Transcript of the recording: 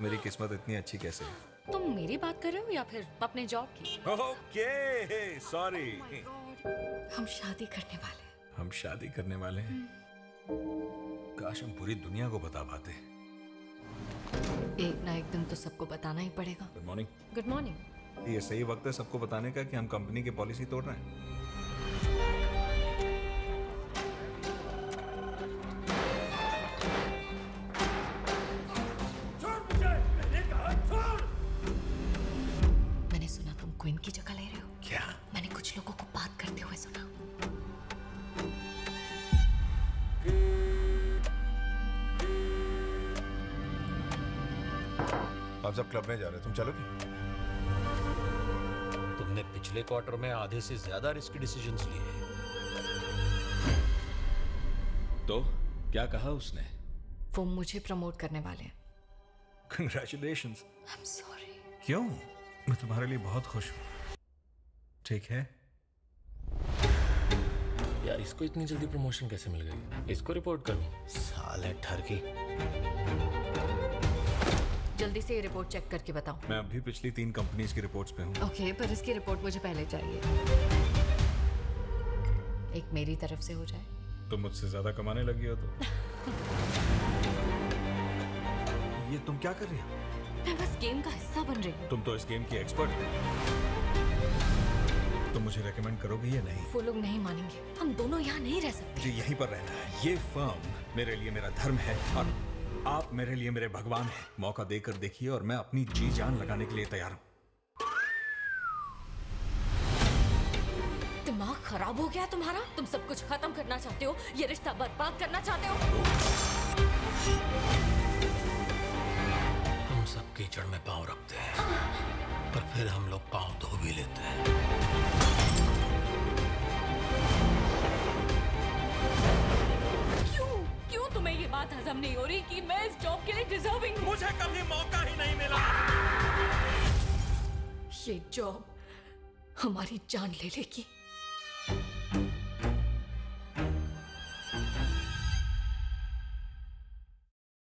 मेरी किस्मत इतनी अच्छी कैसे? है तुम मेरी बात कर रहे हो या फिर अपने जॉब की? ओके सॉरी हम शादी करने वाले हैं। हम शादी करने वाले हैं। काश हम पूरी दुनिया को बता पाते। एक ना एक दिन तो सबको बताना ही पड़ेगा। गुड मॉर्निंग गुड मॉर्निंग ये सही वक्त है सबको बताने का कि हम कंपनी की पॉलिसी तोड़ रहे हैं। क्वीन की जगह ले रहे हो? क्या? मैंने कुछ लोगों को बात करते हुए सुना। हम सब क्लब में जा रहे हैं तुम चलोगी? तुमने पिछले क्वार्टर में आधे से ज़्यादा रिस्की डिसीजंस लिए तो क्या कहा उसने? वो मुझे प्रमोट करने वाले हैं। कंग्रेचुलेशन आई एम सॉरी क्यों? मैं तुम्हारे लिए बहुत खुश हूँ। ठीक है? यार इसको इतनी जल्दी प्रमोशन कैसे मिल गई? इसको रिपोर्ट करूँ। साले ठरकी जल्दी से ये रिपोर्ट चेक करके बताओ। मैं अभी पिछली तीन कंपनीज़ की रिपोर्ट्स पे हूँ। ओके okay, पर इसकी रिपोर्ट मुझे पहले चाहिए। एक मेरी तरफ़ से हो जाए। तुम मुझसे ज़्यादा कमाने लगी हो तो? ये तुम क्या कर रही हो? मैं बस गेम का हिस्सा बन रही हूँ। तुम तो इस गेम की एक्सपर्ट हो। तुम मुझे रेकमेंड करोगे या नहीं? वो लोग नहीं मानेंगे। हम दोनों यहाँ नहीं रह सकते। मुझे यहीं पर रहना है। ये फर्म मेरे लिए मेरा धर्म है और आप मेरे लिए मेरे भगवान हैं। मौका देकर देखिए और मैं अपनी जी जान लगाने के लिए तैयार हूँ। दिमाग खराब हो गया तुम्हारा? तुम सब कुछ खत्म करना चाहते हो? ये रिश्ता बर्बाद करना चाहते हो? कीचड़ में पाँव रखते हैं पर फिर हम लोग पाँव धो भी लेते हैं। क्यों? क्यों तुम्हें ये बात हजम नहीं हो रही कि मैं इस जॉब के लिए डिजर्विंग मुझे कभी मौका ही नहीं मिला। ये जॉब हमारी जान ले लेगी।